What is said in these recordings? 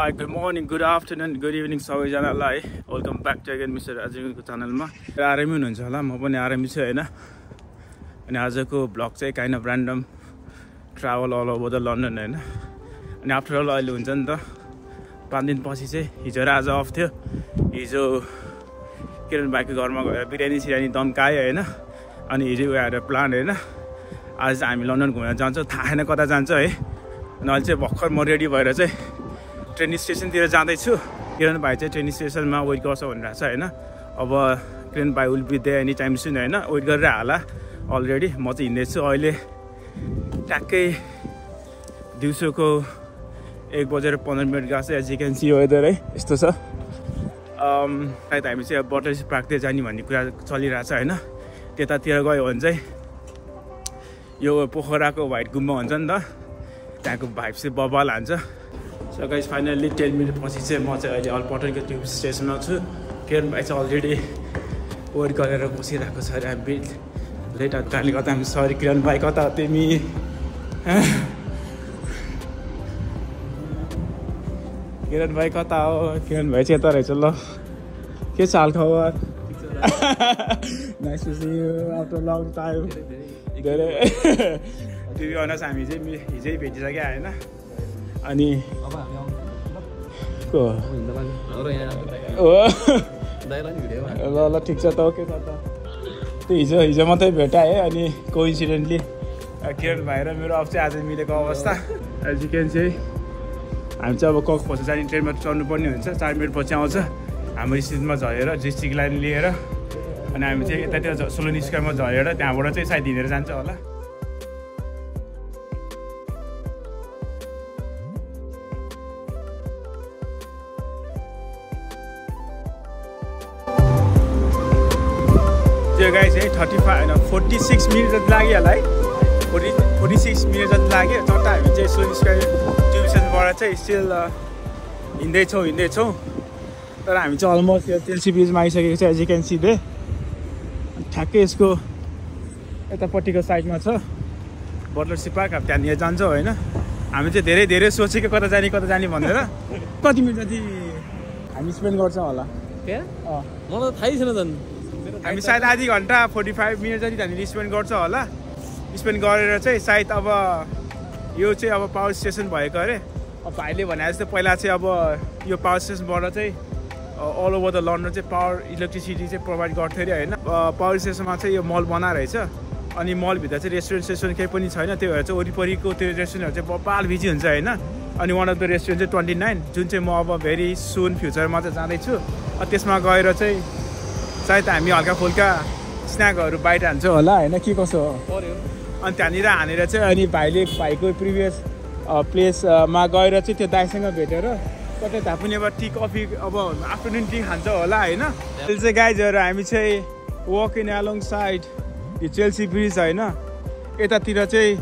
Hi good morning good afternoon good evening सबैजनालाई. Hey welcome back to again mister राजीवको च्यानलमा आरामै हुनुहुन्छ होला? म पनि आरामै छु होइन? अनि आजको ब्लग चाहिँ kind of random travel all over the London होइन? अनि आफ्टर अल अहिले हुन्छ नि त. पाँच दिनपछि चाहिँ हिजो र आज अफ थियो। हिजो किरण भाइको घरमा गएर बिरयानी सिरयानी दम्कायो होइन? अनि हिजो गएर प्लान होइन? आज चाहिँ हामी लन्डन घुमेर जान्छौँ। थाहा छैन कता जान्छ है? अनि अहिले चाहिँ भर्खर म रेडी भएर चाहिँ ट्रेन स्टेसनतिर जाँदैछु। किरण भाइ चाहिँ ट्रेन स्टेसनमा वेट गर्छ भनिरहेको छ होइन? अब किरण भाइ will be any time soon होइन? वेट गरेर हाला अलरेडी म चाहिँ हिँड्दैछु। अहिले ट्याक्कै दिउँसोको एक बजेर पन्ध्र मिनट गएको छ एज क्यान सी वेदर है? यस्तो छ। सायद हामी चाहिँ अब बटरसी पार्कतिर जाने भन्ने कुरा चलिरहेछ होइन? त्यतातिर गयो भने चाहिँ यो पोखराको व्हाइट गुम्बा हुन्छ नि त त्यहाँको भाइब चाहिँ बबाल हान्छ। So guys finally ten minute पछि चाहिँ म चाहिँ अहिले अलपटनको ट्युब स्टेसनमा छु। किरण भाइ चाहिँ अलरेडी वेट गरेर बसिरहेको छ अरे बिट लेट कारणले गर्दा हामी सरी किरण भाइ कता तिमी? किरण भाइ कता हो? किरण भाइ चाहिँ यता रहेछ ल। के छ हाल खबर nice to see you after long time धेरै टिभी अनर्स हामी चाहिँ हिजै भेटिसक्यो होइन? अनि को ल ल ठिक छ त ओके त हिजो हिजो मात्रै भेटाएँ अनि कोइन्सिडेन्टली किरण भाइ र मेरो अब चाहिँ आज मिलेको अवस्था एज यु क्यान चाहिँ हामी चाहिँ अब कक पछि जाने ट्रेनमा चढ्नुपर्ने हुन्छ चार मिनट पछि आउँछ हाम्रो स्थितिमा झरेर डिस्ट्रिक्ट लाइन लिएर अनि हामी चाहिँ यतातिर सोलोनी स्क्वायरमा झरेर त्यहाँबाट चाहिँ सायद हिँडेर जान्छ होला त्यो गाई चाहिँ थर्टी फाइभ होइन फोर्टी सिक्स मिनट जति लाग्यो होला है। फोर्टी फोर्टी सिक्स मिनट जति लाग्यो चट्ट हामी चाहिँ सोलोनी स्क्वायर ट्युसनबाट चाहिँ स्टिल हिँड्दैछौँ हिँड्दैछौँ। तर हामी चाहिँ अलमोस्ट यो तेल्सी ब्रिजमा आइसकेको छ एज यु क्यान सी दे ठ्याक्कै यसको यतापट्टिको साइडमा छ। बटलसी पार्क अब त्यहाँनिर जान्छौँ होइन। हामी चाहिँ धेरै धेरै सोचेको कता जाने कता जाने भनेर कति मिनट जति हामी स्पेन्ड गर्छौँ होला। अँ। मलाई थाहै छैन झन्। हामी सायद आधी घन्टा फोर्टी फाइभ मिनट जति हामीले स्पेन्ड गर्छ होला। स्पेन्ड गरेर चाहिँ सायद अब यो चाहिँ अब पावर स्टेसन भएको अरे। अब भाइले भने जस्तो पहिला चाहिँ अब यो पावर स्टेसनबाट चाहिँ अल ओभर द लन्डन चाहिँ पावर इलेक्ट्रिसिटी चाहिँ प्रोभाइड गर्थ्यो अरे होइन। पावर स्टेसनमा चाहिँ यो मल बना रहेछ। अनि मलभित्र चाहिँ रेस्टुरेन्ट सेस्टुरेन्ट केही पनि छैन। त्यही भएर चाहिँ वरिपरिको त्यो रेस्टुरेन्टहरू चाहिँ बबाल बिजी हुन्छ होइन। अनि वान अफ द रेस्टुरेन्ट चाहिँ ट्वेन्टी नाइन जुन चाहिँ म अब भेरी सुन फ्युचरमा चाहिँ जाँदैछु। त्यसमा गएर चाहिँ सायद हामी हल्का फुल्का स्न्याकहरू बाहिर हान्छौँ होला होइन? के कसो हो? अनि त्यहाँनिर हानेर चाहिँ अनि भाइले भाइको प्रिभियस प्लेसमा गएर चाहिँ त्यो दाइसँग भेटेर कतै अब टी कफी अब आफ्टरनुन टी खान्छ होला होइन? अहिले चाहिँ गाइजहरू हामी चाहिँ वक इन एलोङ साइड यो चेल्सी ब्रिज होइन? यतातिर चाहिँ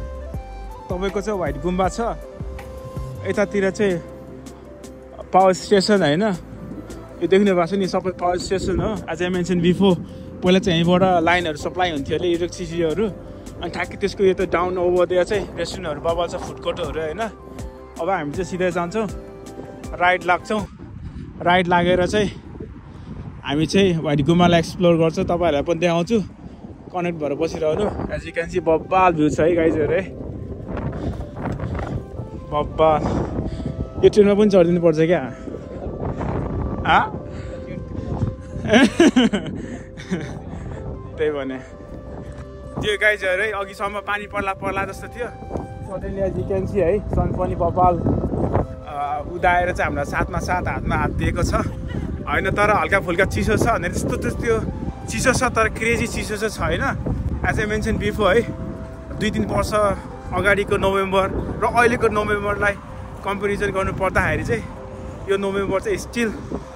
तपाईँको चाहिँ व्हाइट गुम्बा छ। यतातिर चाहिँ पावर स्टेसन होइन? यो देख्नु भएको छ नि सबै पावर स्टेसन हो। एज आई मेन्सन बिफोर पहिला चाहिँ यहीँबाट लाइनहरू सप्लाई हुन्थ्यो अरे इलेक्ट्रिसिटीहरू अनि ठ्याक्कै त्यसको यो त डाउन ओभरतिर चाहिँ रेस्टुरेन्टहरू बबाल छ कोर्टहरू होइन। अब हामी चाहिँ सिधै जान्छौँ। राइड लाग्छौँ। राइड लागेर चाहिँ हामी चाहिँ व्हाइट गुम्बालाई एक्सप्लोर गर्छौँ। तपाईँहरूलाई पनि देखाउँछु। कनेक्ट भएर बसिरहनु। एज यु क्यान सी बब्बाल भ्यू छ है गाइजहरू है बब्बाल। यो ट्रेनमा पनि चढिदिनु पर्छ क्या? त्यही भने। त्यो गाइजहरू है अघिसम्म पानी पर्ला पर्ला जस्तो थियो। Suddenly as you can see है सन पनि बबाल उदाएर चाहिँ हाम्रो साथमा साथ हातमा हात दिएको छ। होइन तर हल्का फुल्का चिसो छ भनेर त्यस्तो त्यस्तो चिसो छ तर क्रेजी चिसो चाहिँ छैन। एज ए मेन्सन बिफो है दुई तिन वर्ष अगाडिको नोभेम्बर र अहिलेको नोभेम्बरलाई कम्पेरिजन गर्नु पर्दाखेरि चाहिँ यो नोभेम्बर चाहिँ स्टिल छ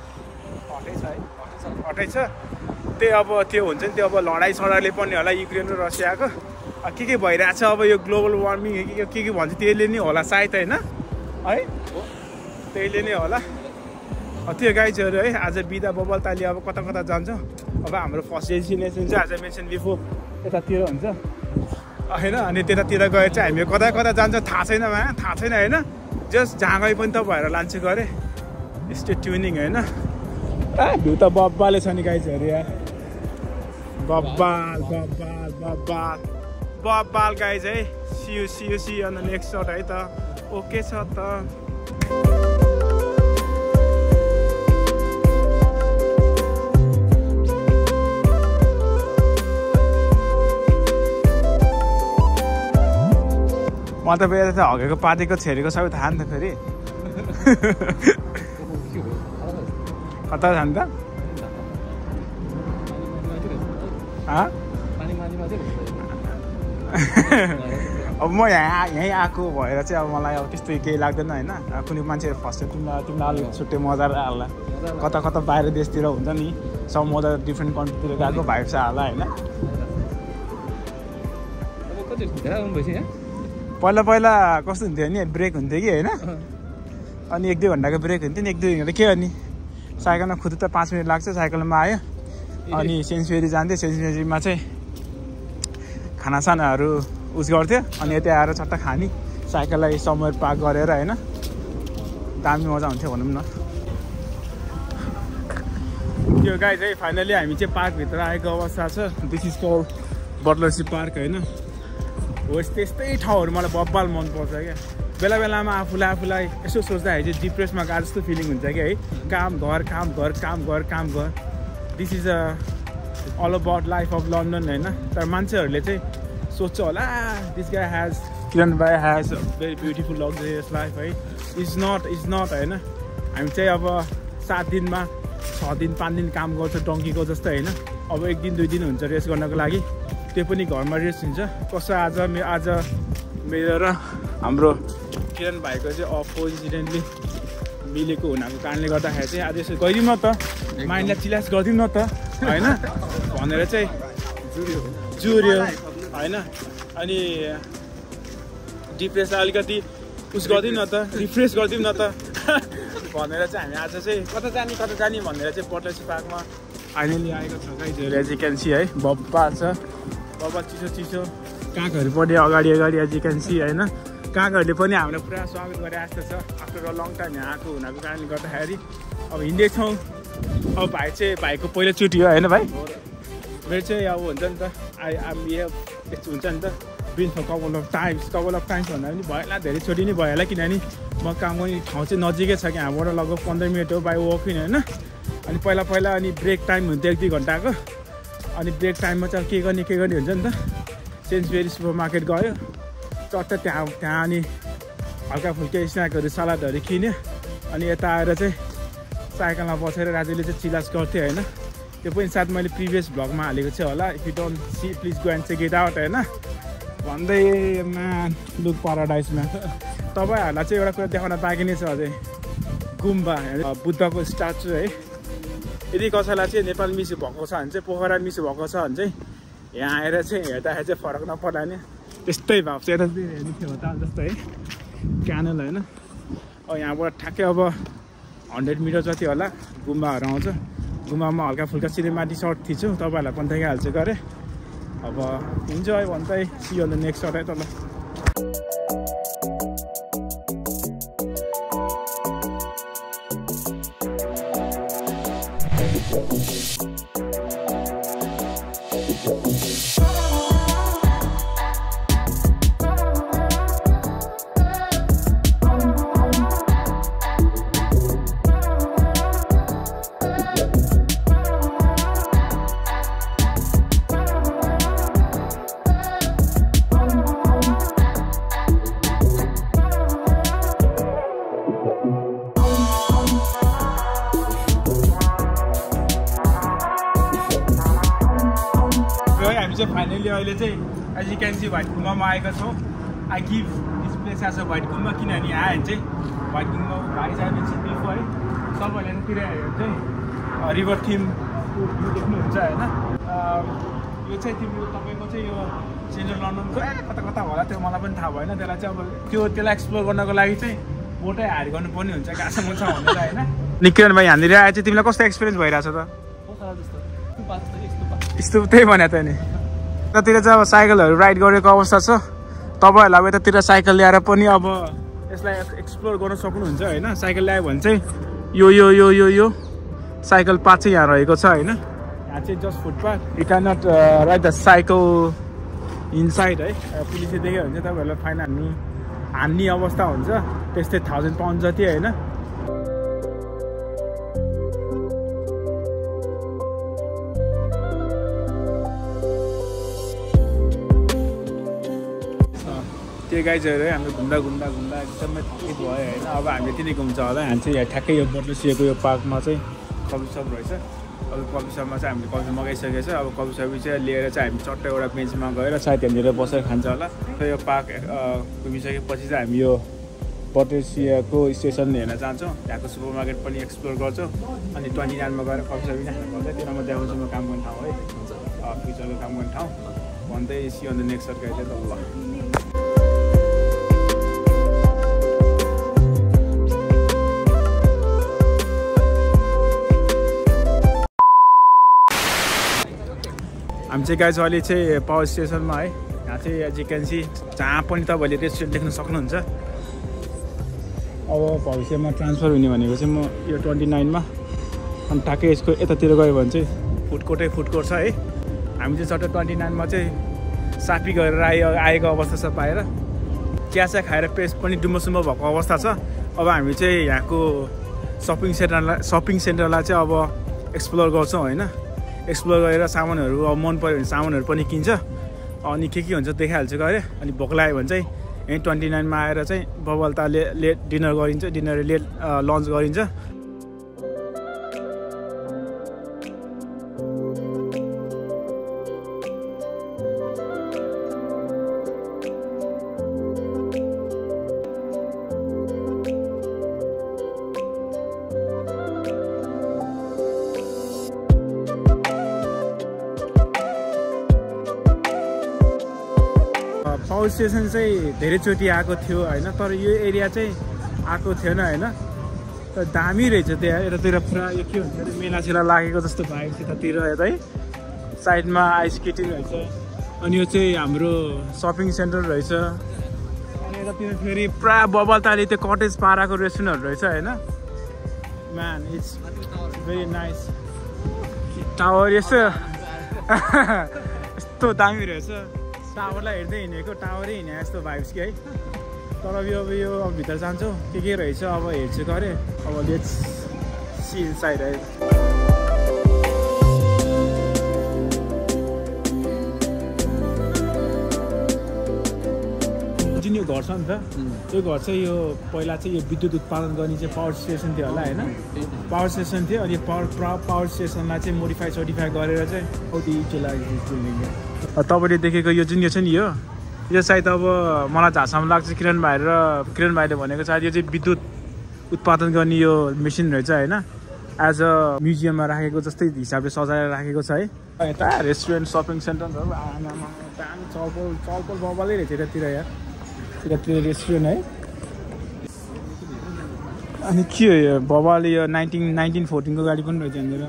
हटै छ त्यही अब त्यो हुन्छ नि त्यो अब लडाइँ सडाइले पनि होला युक्रेन र रसियाको। के के भइरहेछ अब यो ग्लोबल वार्मिङ के के भन्छ त्यसले नै होला सायद होइन। है? त्यहीले नै होला। त्यो गाइजहरू है आज बिदा बबल ताली अब कता कता जान्छौँ? अब हाम्रो फर्स्ट डेस्टिनेसन चाहिँ आज मेन्सन बिफोर यतातिर हुन्छ। होइन अनि त्यतातिर गएर चाहिँ हामी कता कता जान्छ थाहा छैन मा थाहा छैन होइन। जस्ट जहाँ गए पनि त भएर लान्छु गरे। स्टेट ट्युनिङ होइन। भ्यू त बब्बाले छ नि गाइजहरू यहाँ बब्बाल बब्बाल बब्बाल बब्बाल गाइज है see you see you see you अन्त नेक्स्ट सट है त ओके छ त म त फेरि त हगेको पातेको छेरेको सबै थाहा नि त फेरि। कता जान्छ अब म यहाँ यहीँ आएको भएर चाहिँ अब मलाई अब त्यस्तो केही लाग्दैन होइन कुनै मान्छे फर्स्ट तिमीलाई तिमीलाई अलिक छुट्टै मजा आएला कता कता बाहिर देशतिर हुन्छ नि सम अदर डिफ्रेन्ट कन्ट्रीतिर गएको भाइब छ होला होइन पहिला पहिला कस्तो हुन्थ्यो नि ब्रेक हुन्थ्यो कि होइन अनि एक दुई घन्टाको ब्रेक हुन्थ्यो नि एक दुई घन्टा के अनि साइकलमा खुद त पाँच मिनट लाग्छ साइकलमा आयो। अनि सेन्सुरी जान्थ्यो सेन्सुरीमा चाहिँ खानासानाहरू उस गर्थ्यो। अनि यता आएर छट्टा खाने साइकललाई समय पार्क गरेर होइन? दामी मजा हुन्थ्यो भनौँ न। त्यो गाई चाहिँ फाइनली हामी चाहिँ पार्कभित्र आएको अवस्था छ। This is call Battersea park होइन? हो त्यस्तै ठाउँहरू मलाई बब्बाल मनपर्छ क्या। बेला बेलामा आफूलाई आफूलाई यसो सोच्दाखेरि चाहिँ डिप्रेसमा गएको जस्तो फिलिङ हुन्छ कि है। काम घर काम घर काम घर काम घर this is a all about life of London होइन। तर मान्छेहरूले चाहिँ सोध्छ होला this guy has Kiran by has very beautiful luxurious life है। इज नट इज नट होइन। हामी चाहिँ अब सात दिनमा छ दिन पाँच दिन काम गर्छ डङ्कीको जस्तो होइन। अब एक दिन दुई दिन हुन्छ रेस्ट गर्नको लागि। त्यो पनि घरमा रेस्ट हुन्छ। कसो आज मे आज मेरो र हाम्रो किरण भाइको चाहिँ अपोजिडेन्टली मिलेको हुनाको कारणले गर्दाखेरि चाहिँ आज यसो गइदिउँ न त। माइन्डलाई चिलास गरिदिउँ न त। होइन? भनेर चाहिँ जुर्यो। जुर्यो। होइन? अनि डिप्रेसलाई अलिकति उस गरिदिउँ न त। रिफ्रेस गरिदिउँ न त। भनेर चाहिँ हामी आज चाहिँ कता जाने कता जाने भनेर चाहिँ पटलसी पार्कमा फाइनली आएको छ गाइजहरू एज यु क्यान सी है बब्बा छ। बब्बा चिसो चिसो कागहरू पनि अगाडि अगाडि एज यु क्यान सी होइन? कागहरूले पनि हामीलाई पुरा स्वागत गरे जस्तो छ आफ्टर लङ टाइम यहाँ आएको हुनाको कारणले गर्दाखेरि अब हिँड्दैछौँ अब भाइ चाहिँ भाइको पहिलोचोटि हो होइन भाइ? मेरो चाहिँ अब हुन्छ नि त आई आम यस्तो हुन्छ नि त। Been for couple of times couple of times भन्दा पनि भयो होला धेरैचोटि नै भयो होला किनभने म काम गर्ने ठाउँ चाहिँ नजिकै छ कि हामीबाट लगभग पन्ध्र मिनट हो बाई वकिङ होइन? अनि पहिला पहिला अनि ब्रेक टाइम हुन्थ्यो एक दुई घन्टाको। अनि ब्रेक टाइममा चाहिँ के गर्ने के गर्ने हुन्छ नि त? सेन्सबेरी सुपर मार्केट गयो। चट्ट त्यहाँ त्यहाँ अनि हल्का फुल्का स्न्याकहरू सलादहरू किन्यो अनि यता आएर चाहिँ साइकलमा बसेर राजुले चाहिँ चिलास गर्थ्यो होइन। त्यो पनि सायद मैले प्रिभियस भ्लगमा हालेको चाहिँ होला। If you don't see please go and चाहिँ गेट आउट होइन। भन्दै म्यान लुक पाराडाइजमा तपाईँहरूलाई चाहिँ एउटा कुरा देखाउन बाँकी नै छ अझै। गुम्बा बुद्धको स्ट्याचु है। यदि कसैलाई चाहिँ नेपाल मिसो भएको छ भने चाहिँ पोखरा मिसो भएको छ भने चाहिँ यहाँ आएर चाहिँ हेर्दाखेरि चाहिँ फरक नपर्ला नि त्यस्तै भाव चाहिँ यता हेर्नु थियो जस्तो है क्यानल होइन अब यहाँबाट ठ्याक्कै अब हन्ड्रेड मिटर जति होला गुम्बाहरू आउँछ गुम्बामा हल्का फुल्का सिनेमाटी सर्ट थिच्छु तपाईँहरूलाई पनि देखाइहाल्छु गरेँ अब इन्जोय भन्दै see on the next short है तल है अहिले चाहिँ as you can see white गुम्बामा आएका छौँ। I give this place as a white गुम्बा किनभने आयो भने चाहिँ व्हाइट गुम्बा भाइ चाहिँ बिफो है तपाईँहरूले तिर हेऱ्यो भने चाहिँ रिभर थिम देख्नुहुन्छ होइन। यो चाहिँ तिम्रो तपाईँको चाहिँ यो सेन्ट्रल लन्डनको ए कता कता होला त्यो मलाई पनि थाहा भएन। त्यसलाई चाहिँ अब त्यो त्यसलाई एक्सप्लोर गर्नको लागि चाहिँ बोटै हार गर्नुपर्ने हुन्छ गाँसो छ भनेर होइन। निकिरन भाइ यहाँनिर आए चाहिँ तिमीलाई कस्तो एक्सपिरियन्स भइरहेछ त? यस्तो त्यही भने त नि। यतातिर चाहिँ अब साइकलहरू राइड गरेको अवस्था छ। तपाईँहरूलाई अब यतातिर साइकल ल्याएर पनि अब यसलाई एक्सप्लोर गर्न सक्नुहुन्छ होइन? साइकल ल्यायो भने चाहिँ यो यो यो यो यो साइकल पाथ चाहिँ यहाँ रहेको छ होइन? यहाँ चाहिँ just footpath. You can not ride the cycle inside है? पुलिसले देख्यो भने चाहिँ तपाईँहरूलाई फाइन हान्नु हान्ने अवस्था हुन्छ। त्यस्तै थाउजन्ड पाउन्ड जति होइन? त्यो गाइजहरू है हामी घुम्दा घुम्दा घुम्दा एकदमै थकित भयो होइन। अब हामीले तिनी घुम्छ होला। हामी चाहिँ यहाँ ठ्याक्कै यो बटलसिएको यो पार्कमा चाहिँ कफी सप रहेछ। अब कफी सपमा चाहिँ हामीले कफी छ। अब कफी सपी चाहिँ लिएर चाहिँ हामी चट्ट एउटा बेन्चमा गएर सायद त्यहाँनिर बसेर खान्छ होला। र यो पार्क घुमिसकेपछि चाहिँ हामी यो बटलसियाको स्टेसन हेर्न जान्छौँ। त्यहाँको सुपर मार्केट पनि एक्सप्लोर गर्छौँ। अनि ट्वेन्टी नाइनमा गएर कफी सपी खानु पर्छ त्यसमा म देखाउँछु म काम गर्ने ठाउँ है। फ्युचरको काम गर्ने ठाउँ। भन्दै सी अन्त नेक्स्ट सरकारी चाहिँ ल हामी चाहिँ गाइज अहिले चाहिँ पावर स्टेसनमा है यहाँ चाहिँ एज यु क्यान जहाँ पनि तपाईँले रेस्टुरेन्ट देख्न सक्नुहुन्छ। अब भविष्यमा ट्रान्सफर हुने भनेको चाहिँ म यो ट्वेन्टी नाइनमा अनि ठ्याक्कै यसको यतातिर गयो भने चाहिँ फुड कोर्टै छ है। हामी चाहिँ चट्ट ट्वेन्टी नाइनमा चाहिँ सापी गरेर आयो आएको अवस्था छ पाएर। चिया खाएर पेस्ट पनि डुम्बोसुम्बो भएको अवस्था छ। अब हामी चाहिँ यहाँको सपिङ सेन्टरलाई सपिङ सेन्टरलाई चाहिँ अब एक्सप्लोर गर्छौँ होइन। एक्सप्लोर गरेर सामानहरू अब मन पऱ्यो भने सामानहरू पनि किन्छ। अनि के के हुन्छ देखाइहाल्छु गरे। अनि भोक लाग्यो भने चाहिँ यहीँ ट्वेन्टी नाइनमा आएर चाहिँ बबलताले लेट डिनर गरिन्छ डिनर लेट लन्च गरिन्छ। स्टेसन चाहिँ धेरैचोटि आएको थियो होइन? तर यो एरिया चाहिँ आएको थिएन होइन? तर दामी रहेछ त्यहाँ यतातिर पुरा यो के भन्छ अरे मेला सेला लागेको जस्तो भयो यतातिर यतै साइडमा आइस स्केटिङ रहेछ। अनि यो चाहिँ हाम्रो सपिङ सेन्टर रहेछ। अनि यतातिर फेरि पुरा बबलताले त्यो कटेज पाराको रेस्टुरेन्टहरू रहेछ होइन? Man it's very nice tower यस्तो। यस्तो दामी रहेछ। टावरलाई हेर्दै हिँडेको टावरै हिँडे जस्तो भाइब्स कि है। तर यो अब यो अब भित्र जान्छौँ। के के रहेछ अब हेर्छु गरे। अब लेट्स सी साइड है यो घर छ नि त। यो घर चाहिँ यो पहिला चाहिँ यो विद्युत उत्पादन गर्ने चाहिँ पावर स्टेसन थियो होला होइन? पावर स्टेसन थियो अनि पावर पावर स्टेसनलाई चाहिँ मोडिफाई सोडिफाई गरेर चाहिँ औधी चुला तपाईँले देखेको यो जुन यो छ नि यो यो सायद अब मलाई झाँसामा लाग्छ किरण भाइ र किरण भाइले भनेको सायद यो चाहिँ विद्युत उत्पादन गर्ने यो मेसिन रहेछ होइन? एज अ म्युजियममा राखेको जस्तै हिसाबले सजाएर राखेको छ है? यता रेस्टुरेन्ट सपिङ सेन्टरहरू दामी चलपल चलपल बबालै रहेछ यतातिर यहाँ यतातिर रेस्टुरेन्ट है अनि के हो यो बबाले यो नाइन्टिन नाइन्टिन फोर्टिनको गाडी पनि रहेछ यहाँनिर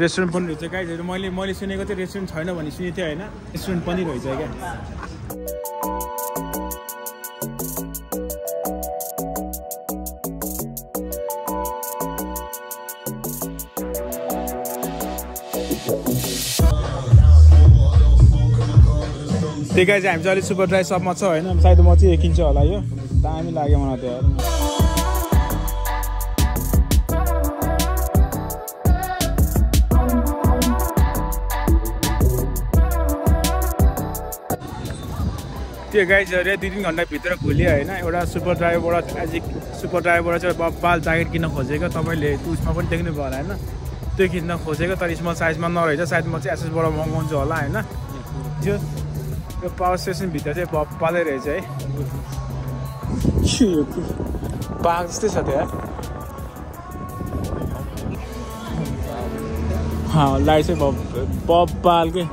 रेस्टुरेन्ट पनि रहेछ। गाइजहरू मैले मैले सुनेको थिएँ रेस्टुरेन्ट छैन भने सुनेको थिएँ होइन? रेस्टुरेन्ट पनि रहेछ क्या। त्यही गाई चाहिँ हामी चाहिँ अलिक सुपर ड्राई सपमा छ होइन सायद म चाहिँ किन्छु होला यो। दामी लाग्यो मलाई त्यो त्यो गाइजहरू दुई तिन घन्टाभित्र खोल्यो होइन एउटा सुपर ड्राइभबाट एज सुपर ड्राइभबाट चाहिँ बाल ज्याकेट किन्न खोजेको तपाईँले उसमा पनि देख्नुभयो होला होइन। त्यो किन्न खोजेको तर स्मल साइजमा नरहेछ सायद म चाहिँ एसएसबाट मगाउँछु होला होइन। त्यो यो पावर स्टेसनभित्र चाहिँ बप्पालै रहेछ है बाघ जस्तै छ त्यहाँ लाइट चाहिँ बब्बालकै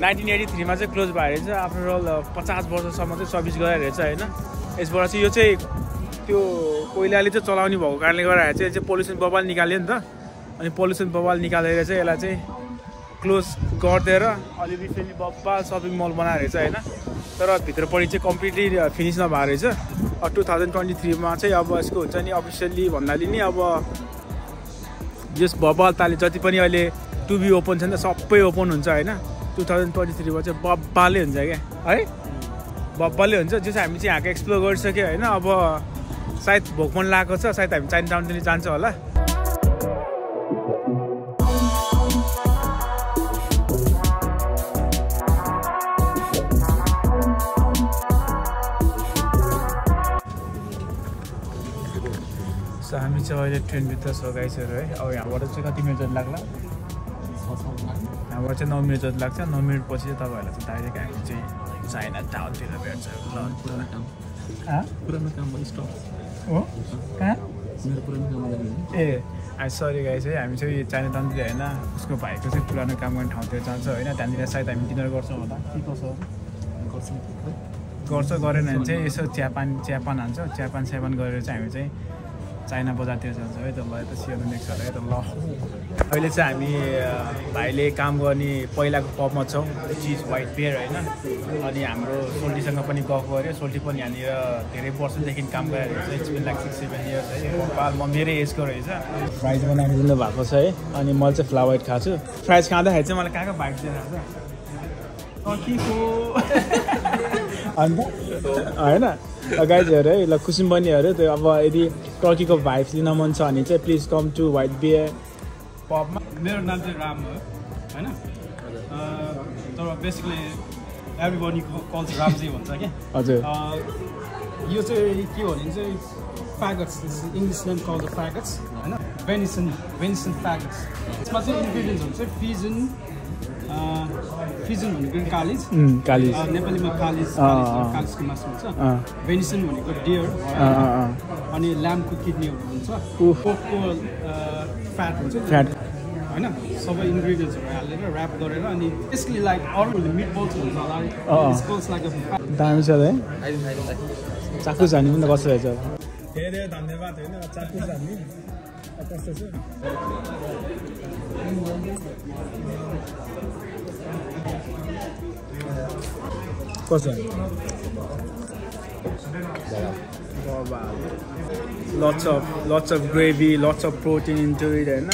नाइन्टिन एटी थ्रीमा चाहिँ क्लोज भएर चाहिँ आफ्टर अल पचास वर्षसम्म चाहिँ सर्भिस गरेर रहेछ होइन यसबाट चाहिँ यो चाहिँ त्यो कोइलाले चाहिँ चलाउने भएको कारणले गर्दाखेरि चाहिँ पोल्युसन बबाल निकाल्यो नि त अनि पोल्युसन बबाल निकालेर चाहिँ यसलाई चाहिँ क्लोज गरिदिएर अलि रिसेन्टली बब्बाल सपिङ मल बनाएर रहेछ होइन? तर भित्रपट्टि चाहिँ कम्प्लिटली फिनिस नभएको रहेछ। टु थाउजन्ड ट्वेन्टी थ्रीमा चाहिँ अब यसको हुन्छ नि अफिसियल्ली भन्नाले नि अब जस बब्बाल ताले जति पनि अहिले टुबी ओपन छ नि त सबै ओपन हुन्छ होइन? टु थाउजन्ड ट्वेन्टी थ्रीमा चाहिँ बब्बाले हुन्छ क्या। है? बब्बाले हुन्छ जो हामी चाहिँ यहाँको एक्सप्लोर गरिसक्यो होइन? अब सायद भोकमन लगाएको छ सायद हामी चाइना टाउनतिर जान्छ होला। सो हामी चाहिँ अहिले ट्रेनभित्र गाइसहरू है। अब यहाँबाट चाहिँ कति मिनट जति लाग्ला? यहाँबाट चाहिँ नौ मिनट जति लाग्छ। नौ मिनट पछि चाहिँ तपाईँहरूलाई चाहिँ डाइरेक्ट हामी चाहिँ चाइना टाउनतिर भेट्छ। पुरानो काम स्टक हो? कहाँ? मेरो पुरानो काम ए सरी गाइस है। हामी चाहिँ चाइना टाउनतिर होइन। उसको भाइको चाहिँ पुरानो काम गर्ने ठाउँतिर जान्छ होइन। त्यहाँनिर सायद हामी डिनर गर्छौँ होला। के कसो गर्छु। गरेन भने चाहिँ यसो चियापान चियापान हान्छ। चियापान चियापान गरेर चाहिँ हामी चाहिँ चाइना बजारतिर जान्छ है त ल यता सियो नेक्स्ट होला है त ल। अहिले चाहिँ हामी भाइले काम गर्ने पहिलाको पबमा छौँ चिज वाइट बियर होइन। अनि हाम्रो सोल्टीसँग पनि गफ गऱ्यो। सोल्टी पनि यहाँनिर धेरै वर्षदेखि काम गरिरहेको छ। It's been like six seven years है। म मेरै एजको रहेछ। फ्राइज बनाएर दिनु भएको छ है। अनि मैले चाहिँ फ्लावर वाइट खाएको छु फ्राइज खाँदाखेरि चाहिँ मलाई कहाँ कहाँ भाइट दिएर टर्कीको अन्त होइन। गाइजहरू है ल खुसी बनिहरू त्यो अब यदि टर्कीको भाइब्स लिन मन छ भने चाहिँ please come to White Bear पबमा मेरो नाम चाहिँ राम हो होइन? तर बेसिकली एभ्री कल्स राम चाहिँ भन्छ क्या। हजुर। यो चाहिँ के हो भने चाहिँ faggots English name call the faggots होइन? भेनिसन भेनिसन फ्यागट्स यसमा चाहिँ इन्ग्रिडियन्ट्सहरू चाहिँ फिजन फिजन भनेको कालिज कालिज नेपालीमा कालिज। कालिजको मासु हुन्छ। भेनिसन भनेको डियर। अनि ल्याम्पको किडनीहरू हुन्छ। पोकको फ्याट हुन्छ। फ्याट होइन? सबै इन्ग्रिडियन्ट्सहरू हालेर ऱ्याप गरेर अनि बेसिकली लाइक अरूहरूले मिट बल्स हुन्छ होला। लाइक दामी छ है चाकु जाने पनि त कस्तो रहेछ धेरै धेरै धन्यवाद होइन? चाकु जाने कस्तो छ? कस्तो lots of lots of gravy lots of protein into it होइन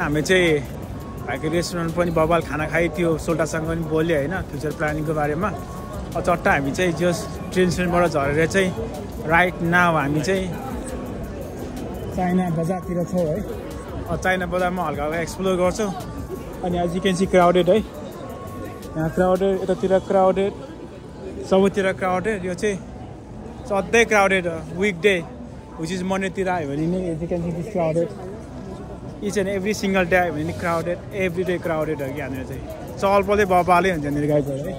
हामी चाहिँ भाइको रेस्टुरेन्ट पनि बबाल खाना खाइ त्यो सोल्टासँग पनि बोल्यो होइन फ्युचर प्लानिङको बारेमा। चट्ट हामी चाहिँ जस ट्रेन स्टेसनबाट झरेर चाहिँ राइट नाउ हामी चाहिँ चाइना बजारतिर छौँ है। चाइना बजारमा हल्का हल्का एक्सप्लोर गर्छौँ। अनि क्यान सी क्राउडेड है। यहाँ क्राउडेड यतातिर क्राउडेड सबैतिर क्राउडेड यो चाहिँ सधैँ crowded week day which is मन्डेतिर आयो भने नि see this crowded each and every single day आयो भने नि क्राउडेड एभ्री डे क्राउडेड हो कि यहाँनिर चाहिँ। चहल पहलै बबालै हुन्छ यहाँनिर गाइजहरू है।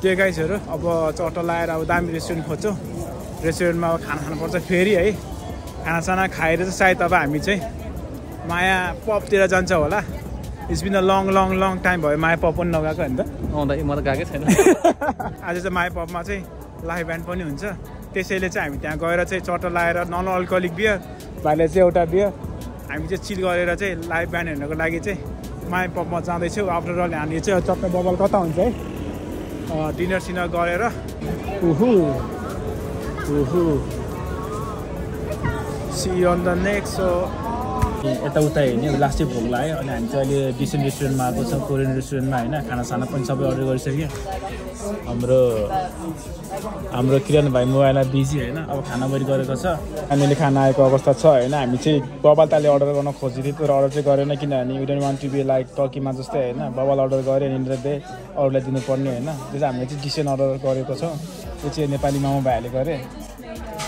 त्यो गाइजहरू अब चट्ट लगाएर अब दामी रेस्टुरेन्ट खोज्छौँ। रेस्टुरेन्टमा अब खाना खानुपर्छ फेरि है। खानासाना खाएर चाहिँ सायद अब हामी चाहिँ माया पपतिर जान्छ होला। It's been a long long long time भयो माया पप पनि नगएको होइन त। आउँदा म त गएकै छैन। आज चाहिँ माया पपमा चाहिँ लाइभ ब्यान्ड पनि हुन्छ। त्यसैले चाहिँ हामी त्यहाँ गएर चाहिँ चट्ट लगाएर नन अल्कोहोलिक बियर भाइले चाहिँ एउटा बियर हामी चाहिँ चिल गरेर चाहिँ लाइभ ब्यान्ड हेर्नको लागि चाहिँ माया पपमा जाँदैछौँ। आफ्टर अल हामी चाहिँ चट्ट बबल कता हुन्छ है? डिनर सिनर गरेर। उहु। उहु। See on the next so यताउता हेर्ने लास्टै भोक लाग्यो अनि हामी चाहिँ अहिले डिसेन्ट रेस्टुरेन्टमा आएको छौँ कोरियन रेस्टुरेन्टमा होइन? खानासाना पनि सबै अर्डर गरिसक्यो। हाम्रो हाम्रो किरण भाइ मोबाइलमा बिजी होइन? अब खाना बरी गरेको छ। नानीले खाना आएको अवस्था छ होइन? हामी चाहिँ बबाल ताले अर्डर गर्न खोजेको थियो तर अर्डर चाहिँ गरेन किनभने you don't want to be like टर्कीमा जस्तै होइन? बबाल अर्डर गऱ्यो अनि चाहिँ अरूलाई दिनुपर्ने होइन? त्यो चाहिँ हामीले चाहिँ डिसेन्ट अर्डर गरेको छौँ। त्यो चाहिँ नेपाली मामा भाइहरूले गरे।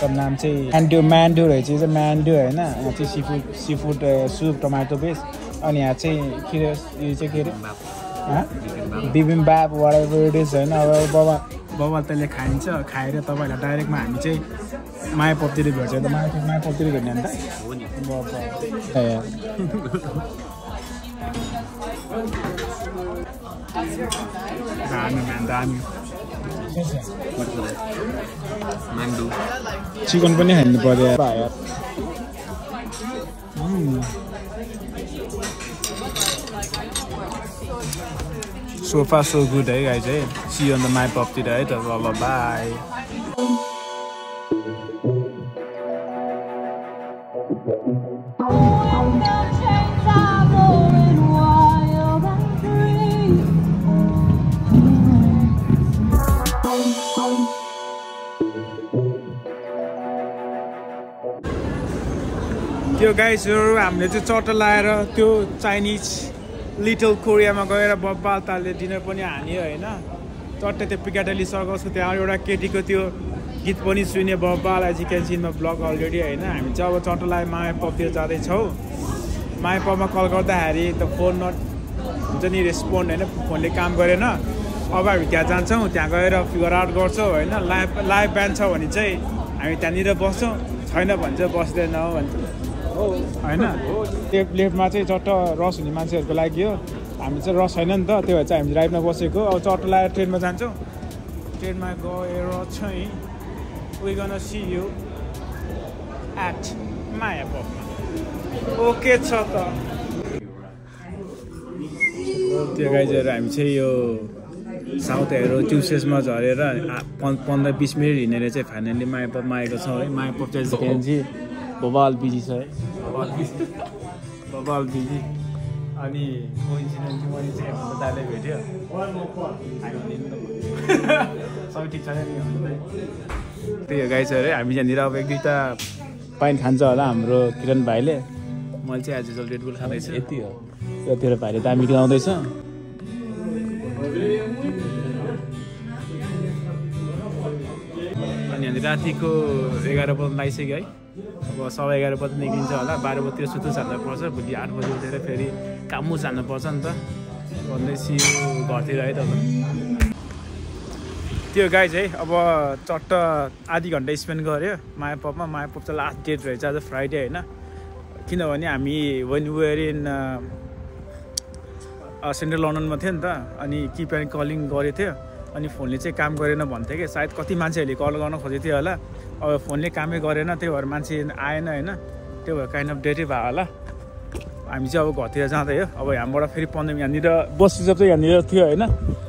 नाम चाहिँ म्यान्डो म्यान्डो रहेछ यो चाहिँ म्यान्डो होइन। यहाँ चाहिँ sea food sea food soup tomato base अनि यहाँ चाहिँ के अरे यो चाहिँ के अरे बिबिम बाप वडाइभर इट इज होइन। अब बाबा बाबा त्यसले खाइन्छ। खाएर तपाईँहरूलाई डाइरेक्टमा हामी चाहिँ माया पपतिर भेट्छ त माया माया पपतिर भेट्ने अन्त। दामी म्यान दामी। चिकन पनि यार Mm. सोफा सो गुड है गाई चाहिँ सी अन द है त ल बाई त्यो गाइसहरू हामीले चाहिँ चट्ट लाएर त्यो चाइनिज लिटल कोरियामा गएर बब्बाल तालले डिनर पनि हान्यो होइन। चट्टै त्यो पिकाटली सर्कसको त्यहाँ एउटा केटीको त्यो गीत पनि सुन्यो बब्बाल एज क्यान सिनमा ब्लग अलरेडी होइन। हामी चाहिँ अब चट्ट लाएर माया पपतिर जाँदैछौँ। माया पपमा कल गर्दाखेरि त फोन नट हुन्छ नि रेस्पोन्ड होइन फोनले काम गरेन। अब हामी त्यहाँ जान्छौँ त्यहाँ गएर फिगर आउट गर्छौँ होइन। लाइभ लाइभ ब्यान्ड छ भने चाहिँ हामी त्यहाँनिर बस्छौँ। छैन भने चाहिँ बस्दैनौँ भन्छ होइन। लेफ्ट लेफ्टमा चाहिँ चट्ट रस हुने मान्छेहरूको लागि हो। हामी चाहिँ रस छैन नि त त्यो भएर चाहिँ हामी राइडमा बसेको। अब चट्ट लगाएर ट्रेनमा जान्छौँ। ट्रेनमा गएर चाहिँ see you at Maya okay छ त। त्यो गाइजहरू हामी चाहिँ यो साउथ हेरो ट्युसेसमा झरेर पन्ध्र बिस मिनट हिँडेर चाहिँ फाइनल्ली माया पपमा आएको छौँ है। माया पप चाहिँ सेकेन्ड चाहिँ बबाल बिजी छ है बबाल बिजी अनि मैले चाहिँ हाम्रो दाले भेट्यो सबै ठिक छ नि त्यही हो गाई छ अरे हामी यहाँनिर अब एक दुईवटा पाइन खान्छ होला हाम्रो किरण भाइले। मैले चाहिँ आज रेड बुल खाँदैछु। यति हो। यो तेरो भाइले दामी लाउँदैछ अनि हामी रातिको एघार बजी आइसक्यो है। अब सवा एघार बजी निक्लिन्छ होला बाह्र बजीतिर सुत्नु जानुपर्छ भोलि आठ बजी उठेर फेरि कामु जानुपर्छ नि त। भन्दै घरतिर है त। त्यो गाई चाहिँ अब चट्ट आधी घन्टा स्पेन्ड गऱ्यो माया पपमा माया पप चाहिँ लास्ट डेट रहेछ आज फ्राइडे होइन। किनभने हामी वेन वेयर इन सेन्ट्रल लन्डनमा थियो नि त अनि किप एन्ड कलिङ गरेको थियो अनि फोनले चाहिँ काम गरेन भन्थ्यो कि सायद कति मान्छेहरूले कल गर्न खोजेको थियो होला। अब फोनले कामै गरेन त्यही भएर मान्छे आएन होइन? त्यो भएर काइन्ड अफ डेटै भयो होला। हामी चाहिँ अब घरतिर जाँदै हो। अब हामीबाट फेरि पन्ध्र यहाँनिर बस रिजर्भ चाहिँ यहाँनिर थियो होइन?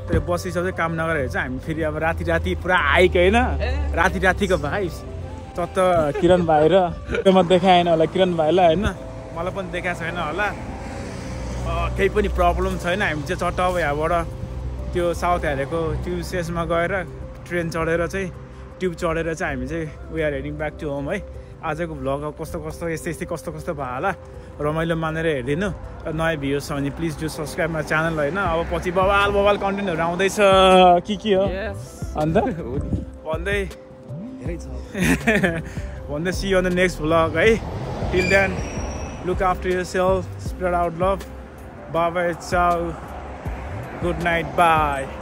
त्यो बस रिजर्भ चाहिँ काम नगरेर चाहिँ हामी फेरि अब राति राति पुरा आइक होइन? राति रातिको भाइ तत किरण भाइ र त्योमा देखाएन होला किरण भाइलाई होइन? मलाई पनि देखाएको छैन होला। केही पनि प्रब्लम छैन। हामी चाहिँ चट्ट अब यहाँबाट त्यो साउथ हेरेको ट्युसेसमा गएर ट्रेन चढेर चाहिँ ट्युब चढेर चाहिँ हामी चाहिँ we are heading back to home है। आजको भ्लग अब कस्तो कस्तो यस्तै यस्तै कस्तो कस्तो भयो होला। रमाइलो मानेर हेरिदिनु। र नयाँ भिडियो छ भने please do subscribe my channel होइन। अब पछि बवाल बवाल कन्टेन्टहरू आउँदैछ। के के हो? अन्त? भन्दै। भन्दै see on the next vlog है। Till then look after your self spread out love बाबा चाउ गुड नाइट बाई